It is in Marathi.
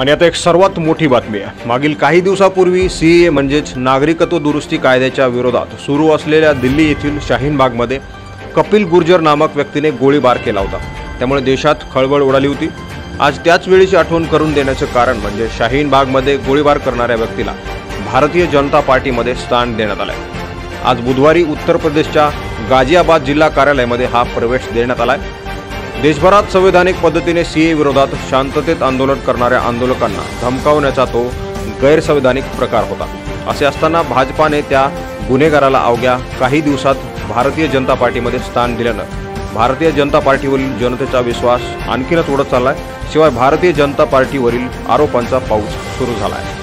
आणि आता एक सर्वात मोठी बातमी आहे. मागील काही दिवसापूर्वी सी ए म्हणजेच नागरिकत्व दुरुस्ती कायद्याच्या विरोधात सुरू असलेल्या दिल्ली येथील शाहीन बागमध्ये कपिल गुर्जर नामक व्यक्तीने गोळीबार केला होता. त्यामुळे देशात खळबळ उडाली होती. आज त्याच वेळीची आठवण करून देण्याचं कारण म्हणजे शाहीन बागमध्ये गोळीबार करणाऱ्या व्यक्तीला भारतीय जनता पार्टीमध्ये स्थान देण्यात आलं आहे आज बुधवारी उत्तर प्रदेशच्या गाझियाबाद जिल्हा कार्यालयामध्ये हा प्रवेश देण्यात आला आहे देशभरात संवैधानिक पद्धतीने सीए विरोधात शांततेत आंदोलन करणाऱ्या आंदोलकांना धमकावण्याचा तो गैरसंवैधानिक प्रकार होता. असे असताना भाजपाने त्या गुन्हेगाराला अवघ्या काही दिवसात भारतीय जनता पार्टीमध्ये स्थान दिल्यानं भारतीय जनता पार्टीवरील जनतेचा विश्वास आणखीनच उडत चाललाय. शिवाय भारतीय जनता पार्टीवरील आरोपांचा पाऊस सुरू झाला आहे